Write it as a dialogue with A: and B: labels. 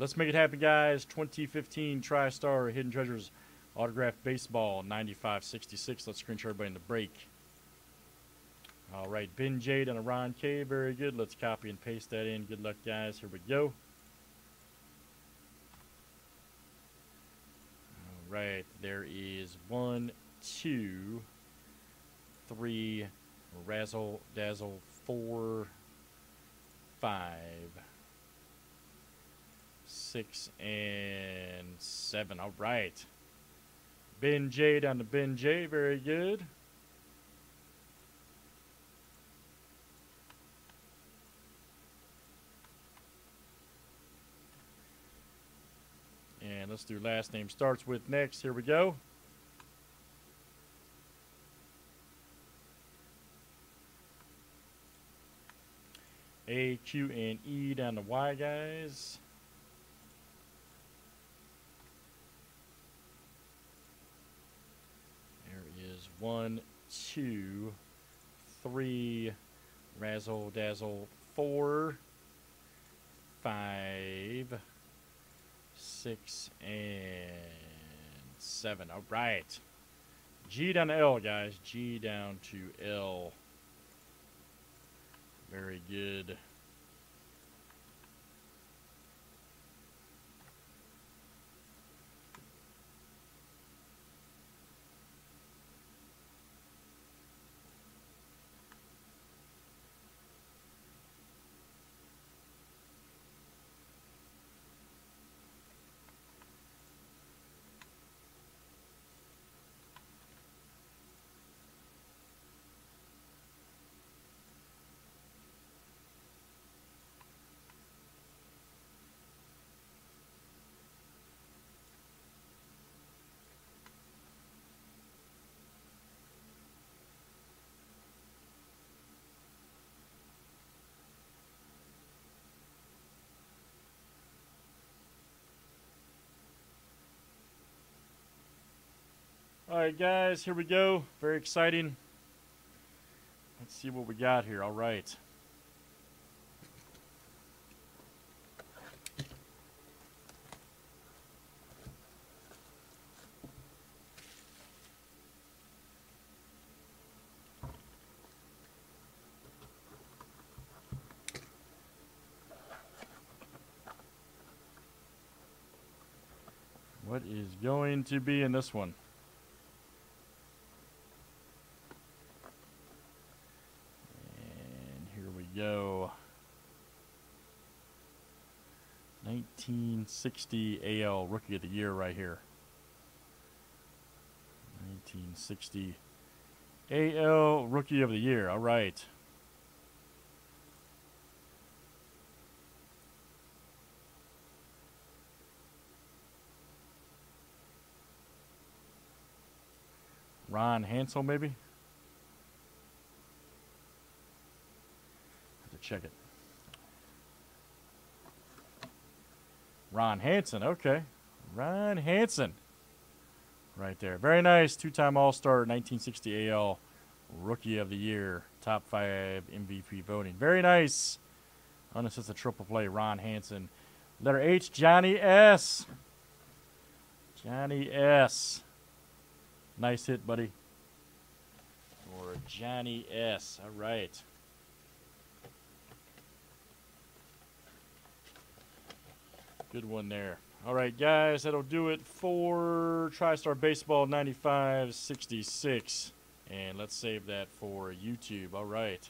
A: Let's make it happen, guys. 2015 TriStar Hidden Treasures Autographed Baseball 9566. Let's screen everybody in the break. All right, Ben Jade and a Ron K. Very good. Let's copy and paste that in. Good luck, guys. Here we go. All right, there is one, two, three, razzle dazzle, four, five six, and seven. All right. Ben J down to Ben J. Very good. And let's do last name starts with next. Here we go. A, Q, and E down to Y, guys. One, two, three, razzle dazzle, four, five, six, and seven. All right. G down to L, guys. G down to L. Very good. Right, guys, here we go. Very exciting. Let's see what we got here. All right. What is going to be in this one? Go. 1960 AL Rookie of the Year right here. 1960 AL Rookie of the Year. All right. Ron Hansel, maybe? Check it. Ron Hansen, okay. Ron Hansen. Right there. Very nice. Two time All Star, 1960 AL Rookie of the Year, top five MVP voting. Very nice. Unassisted triple play, Ron Hansen. Letter H, Johnny S. Johnny S. Nice hit, buddy. Or Johnny S. All right. Good one there. All right, guys, that'll do it for TriStar Baseball 9566. And let's save that for YouTube. All right.